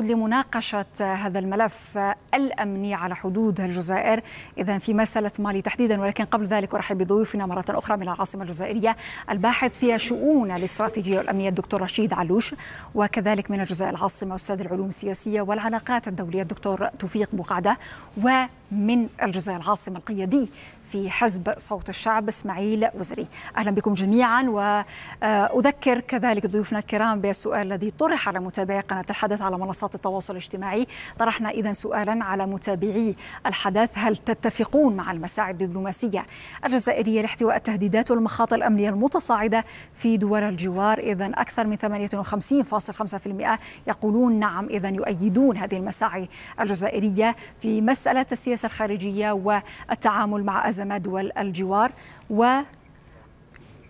لمناقشة هذا الملف الأمني على حدود الجزائر. إذا في مسألة مالي تحديدا ولكن قبل ذلك أرحب بضيوفنا مرة أخرى من العاصمة الجزائرية. الباحث في الشؤون الاستراتيجية والأمنية الدكتور رشيد علوش وكذلك من الجزائر العاصمة أستاذ العلوم السياسية والعلاقات الدولية الدكتور توفيق بوقعدة ومن الجزائر العاصمة القيادي في حزب صوت الشعب إسماعيل وزري. أهلا بكم جميعا وأذكر كذلك ضيوفنا الكرام بالسؤال الذي طرح على متابعي قناة الحدث على منصات التواصل الاجتماعي. طرحنا اذا سؤالا على متابعي الحدث هل تتفقون مع المساعي الدبلوماسية الجزائرية لاحتواء التهديدات والمخاطر الأمنية المتصاعدة في دول الجوار؟ اذا أكثر من 58.5% يقولون نعم. اذا يؤيدون هذه المساعي الجزائرية في مسألة السياسة الخارجية والتعامل مع أزمات دول الجوار. و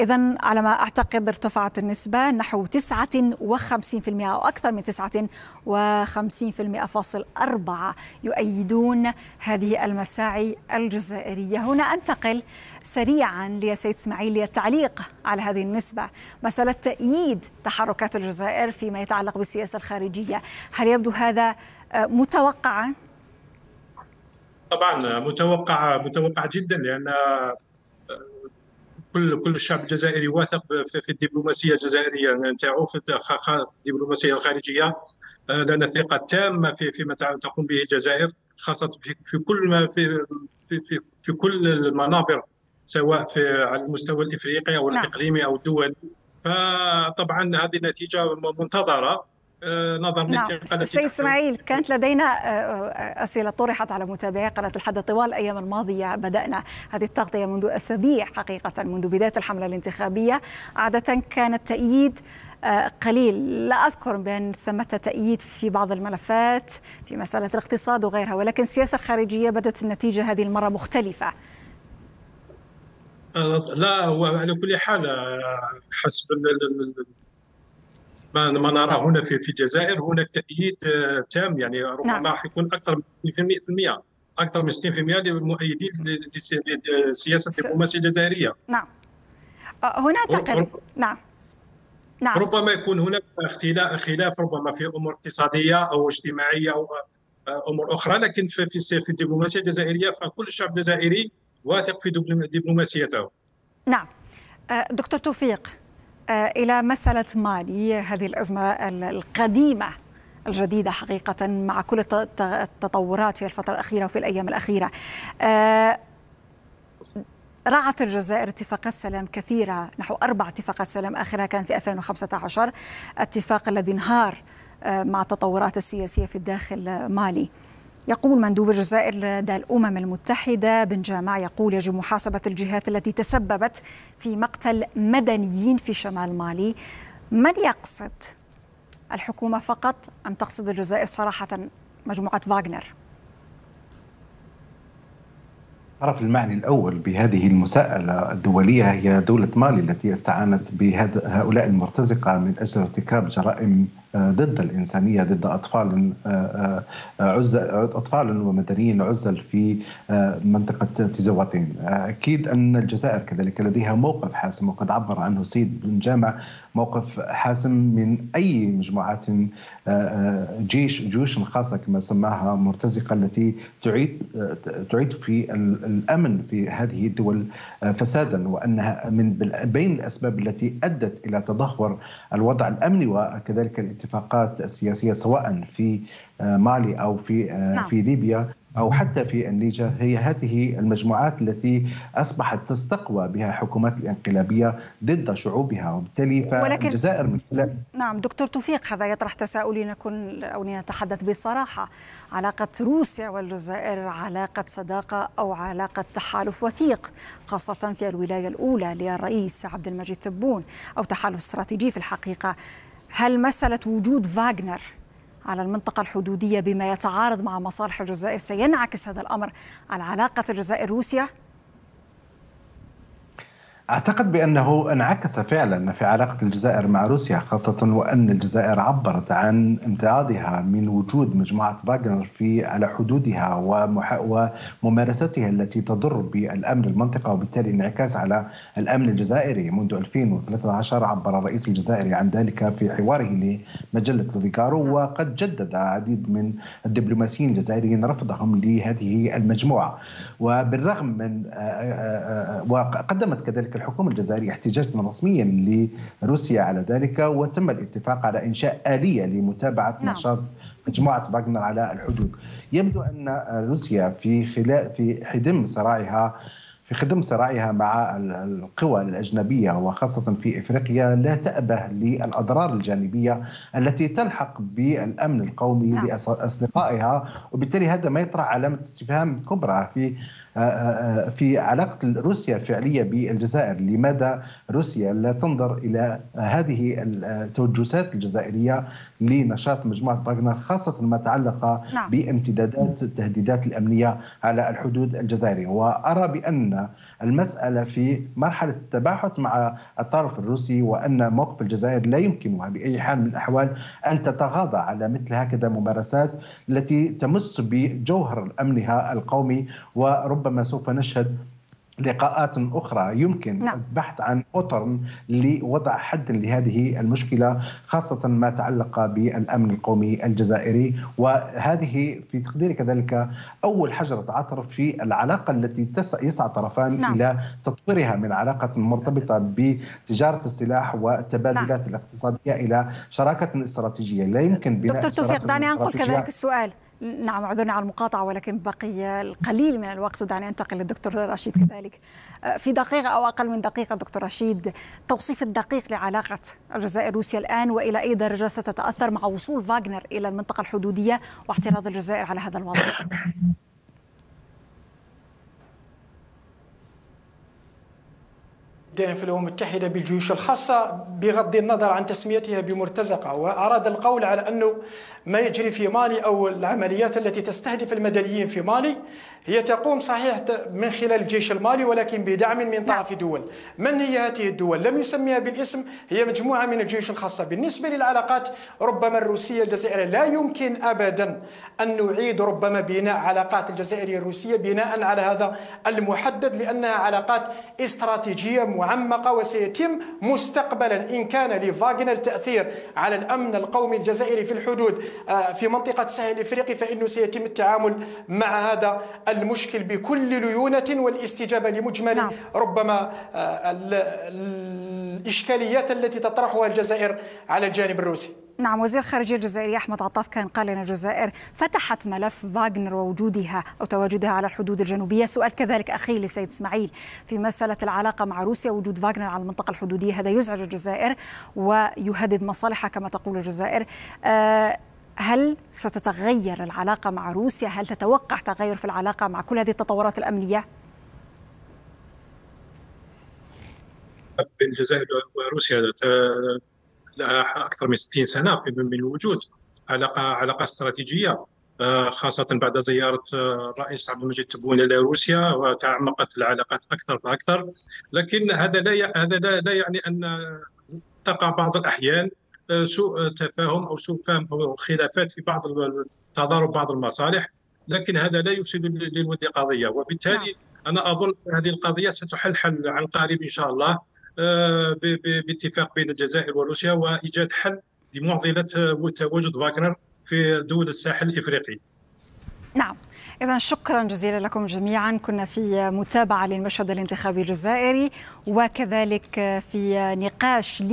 إذا على ما أعتقد ارتفعت النسبة نحو 59% أو أكثر من 59% فاصل أربعة يؤيدون هذه المساعي الجزائرية. هنا أنتقل سريعا لسيد إسماعيل للتعليق على هذه النسبة. مسألة تأييد تحركات الجزائر فيما يتعلق بالسياسة الخارجية. هل يبدو هذا متوقعا؟ طبعا متوقع متوقع جدا لأن آه، كل كل الشعب الجزائري واثق في الدبلوماسية الجزائرية نتاعو في الدبلوماسية الخارجية. آه، لنا ثقه تامه في فيما تقوم به الجزائر خاصة في, في كل ما في في في, في كل المنابر سواء في على المستوى الإفريقي أو نعم. الإقليمي أو الدولي. فطبعا هذه نتيجة منتظرة. آه، نظرا نعم. سيد إسماعيل كانت لدينا آه، آه، أسئلة طرحت على متابعي قناة الحدث طوال الأيام الماضية. بدأنا هذه التغطية منذ أسابيع حقيقة منذ بداية الحملة الانتخابية. عادة كان التأييد قليل. لا أذكر بأن ثمة تأييد في بعض الملفات في مسألة الاقتصاد وغيرها ولكن السياسة الخارجية بدت النتيجة هذه المرة مختلفة. لا وعلى كل حال حسب ما ما نرى هنا في في الجزائر هناك تأييد آه، تام. يعني ربما نعم. حيكون أكثر من 60% أكثر من 60% للمؤيدين لسياسة الدبلوماسية الجزائرية. نعم. آه، هنا تقل نعم. نعم. ربما يكون هناك اختلاف خلاف ربما في أمور اقتصادية أو اجتماعية أو آه، أمور أخرى لكن في في الدبلوماسية الجزائرية فكل الشعب الجزائري واثق في دبلوماسيته. نعم. دكتور توفيق. إلى مسألة مالي هذه الأزمة القديمة الجديدة حقيقة مع كل التطورات في الفترة الأخيرة وفي الأيام الأخيرة. آه، رعت الجزائر اتفاقات سلام كثيرة نحو أربع اتفاقات سلام آخرها كان في 2015 اتفاق الذي انهار آه، مع التطورات السياسية في الداخل مالي. يقول مندوب الجزائر لدى الأمم المتحدة بن جامع يقول يجب محاسبة الجهات التي تسببت في مقتل مدنيين في شمال مالي من يقصد الحكومة فقط أم تقصد الجزائر صراحة مجموعة فاغنر؟ الطرف المعني الأول بهذه المساءلة الدولية هي دولة مالي التي استعانت بهؤلاء المرتزقة من أجل ارتكاب جرائم ضد الإنسانية ضد أطفال آه، آه، عزل أطفال ومدنيين عزل في آه، منطقة تيزواتين. أكيد أن الجزائر كذلك لديها موقف حاسم وقد عبر عنه سيد بن جامع موقف حاسم من أي مجموعات جيش جيوش خاصة كما سماها مرتزقة التي تعيد تعيد في الأمن في هذه الدول فسادا وأنها من بين الأسباب التي أدت إلى تدهور الوضع الأمني وكذلك الاتفاقات السياسية سواء في آه، مالي أو في آه، نعم. في ليبيا أو حتى في النيجر هي هذه المجموعات التي أصبحت تستقوى بها حكومات الانقلابية ضد شعوبها وبالتالي فالجزائر من خلال نعم دكتور توفيق هذا يطرح تساؤل لنكون أو لنتحدث بصراحة علاقة روسيا والجزائر علاقة صداقة أو علاقة تحالف وثيق خاصة في الولاية الأولى للرئيس عبد المجيد تبون أو تحالف استراتيجي في الحقيقة هل مسألة وجود فاغنر على المنطقة الحدودية بما يتعارض مع مصالح الجزائر سينعكس هذا الأمر على علاقة الجزائر روسيا؟ أعتقد بأنه انعكس فعلا في علاقة الجزائر مع روسيا خاصة وأن الجزائر عبرت عن امتعاضها من وجود مجموعة فاغنر في على حدودها وممارستها التي تضر بالأمن المنطقة وبالتالي انعكاس على الأمن الجزائري. منذ 2013 عبر الرئيس الجزائري عن ذلك في حواره لمجلة لوفيكارو وقد جدد عديد من الدبلوماسيين الجزائريين رفضهم لهذه المجموعة. وبالرغم من آه، آه، آه، وقدمت كذلك الحكومة الجزائرية احتجاجا رسميا لروسيا على ذلك وتم الاتفاق على إنشاء آلية لمتابعة نعم. نشاط مجموعة فاغنر على الحدود يبدو أن روسيا في خلال في حدم صراعها في خدم صراعها مع القوى الأجنبية وخاصة في إفريقيا لا تأبه للأضرار الجانبية التي تلحق بالأمن القومي نعم. لأصدقائها وبالتالي هذا ما يطرح علامة استفهام كبرى في في علاقة روسيا الفعلية بالجزائر. لماذا روسيا لا تنظر إلى هذه التوجسات الجزائرية لنشاط مجموعة فاغنر خاصة ما تعلق نعم. بامتدادات التهديدات الأمنية على الحدود الجزائرية؟ وأرى بأن المسألة في مرحلة التباحث مع الطرف الروسي وأن موقف الجزائر لا يمكنها بأي حال من الأحوال أن تتغاضى على مثل هكذا ممارسات التي تمس بجوهر أمنها القومي. وربما سوف نشهد لقاءات أخرى يمكن نعم. البحث عن أطر لوضع حد لهذه المشكلة خاصة ما تعلق بالأمن القومي الجزائري وهذه في تقديري كذلك أول حجرة عثر في العلاقة التي يسعى طرفان نعم. إلى تطويرها من علاقة مرتبطة بتجارة السلاح والتبادلات نعم. الاقتصادية إلى شراكة استراتيجية لا يمكن بناء دكتور توفيق دعني أنقل كذلك السؤال نعم اعذرني على المقاطعة ولكن بقي القليل من الوقت ودعني انتقل للدكتور رشيد كذلك. آه، في دقيقة أو أقل من دقيقة دكتور رشيد توصيف الدقيق لعلاقة الجزائر روسيا الآن وإلى أي درجة ستتأثر مع وصول فاغنر إلى المنطقة الحدودية واعتراض الجزائر على هذا الوضع؟ في الأمم المتحدة بالجيوش الخاصة بغض النظر عن تسميتها بمرتزقة وأراد القول على انه ما يجري في مالي أو العمليات التي تستهدف المدنيين في مالي هي تقوم صحيح من خلال الجيش المالي ولكن بدعم من طرف دول. من هي هذه الدول؟ لم يسميها بالاسم هي مجموعة من الجيوش الخاصة. بالنسبة للعلاقات ربما الروسية الجزائرية لا يمكن أبدا أن نعيد ربما بناء علاقات الجزائرية الروسية بناء على هذا المحدد لأنها علاقات استراتيجية معمقة وسيتم مستقبلا إن كان لفاغنر تأثير على الأمن القومي الجزائري في الحدود آه، في منطقة الساحل الإفريقي فإنه سيتم التعامل مع هذا المشكل بكل ليونة والاستجابة لمجمل نعم. ربما آه، الإشكاليات التي تطرحها الجزائر على الجانب الروسي نعم وزير الخارجية الجزائري أحمد عطاف كان قال أن الجزائر فتحت ملف فاغنر ووجودها أو تواجدها على الحدود الجنوبية سؤال كذلك أخي لسيد إسماعيل في مسألة العلاقة مع روسيا وجود فاغنر على المنطقة الحدودية هذا يزعج الجزائر ويهدد مصالحها كما تقول الجزائر آه هل ستتغير العلاقة مع روسيا؟ هل تتوقع تغير في العلاقة مع كل هذه التطورات الأمنية؟ الجزائر وروسيا لها أكثر من 60 سنة من الوجود علاقة علاقة استراتيجية آه، خاصة بعد زيارة آه، الرئيس عبد المجيد تبون إلى روسيا وتعمقت العلاقات أكثر فأكثر لكن هذا لا هذا لا يعني أن تقع بعض الأحيان سوء تفاهم أو سوء فهم أو خلافات في بعض تضارب بعض المصالح. لكن هذا لا يفسد للود قضية. وبالتالي نعم. أنا أظن هذه القضية ستحل حل عن قريب إن شاء الله. آه، باتفاق بين الجزائر وروسيا وإيجاد حل لمعضلة تواجد فاغنر في دول الساحل الإفريقي. نعم إذا شكرا جزيلا لكم جميعا. كنا في متابعة للمشهد الانتخابي الجزائري وكذلك في نقاش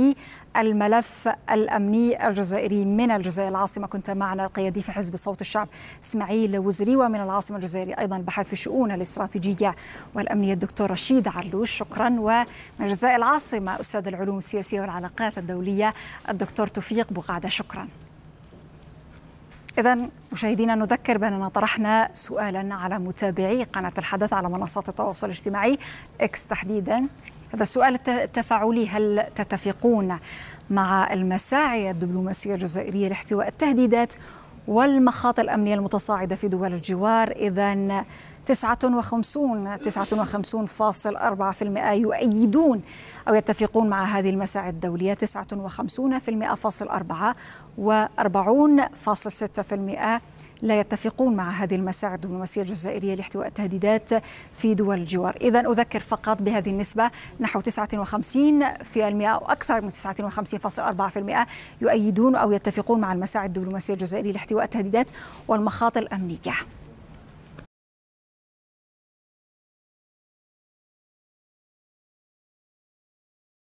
الملف الأمني الجزائري من الجزائر العاصمة. كنت معنا القيادي في حزب صوت الشعب إسماعيل وزري ومن العاصمة الجزائرية أيضا البحث في الشؤون الاستراتيجية والأمنية الدكتور رشيد علوش. شكرا. ومن الجزائر العاصمة أستاذ العلوم السياسية والعلاقات الدولية الدكتور توفيق بوغادة. شكرا. إذا مشاهدينا نذكر بأننا طرحنا سؤالا على متابعي قناة الحدث على منصات التواصل الاجتماعي إكس تحديدا. هذا السؤال التفاعلي هل تتفقون مع المساعي الدبلوماسية الجزائرية لاحتواء التهديدات والمخاطر الأمنية المتصاعدة في دول الجوار؟ إذا 59 59.4% يؤيدون أو يتفقون مع هذه المساعي الدولية 59.4% و40.6% لا يتفقون مع هذه المساعي الدبلوماسية الجزائرية لاحتواء التهديدات في دول الجوار. إذا أذكر فقط بهذه النسبة نحو 59% أو أكثر من 59.4% يؤيدون أو يتفقون مع المساعي الدبلوماسية الجزائرية لاحتواء التهديدات والمخاطر الأمنية.